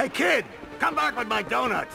Hey, kid! Come back with my donuts!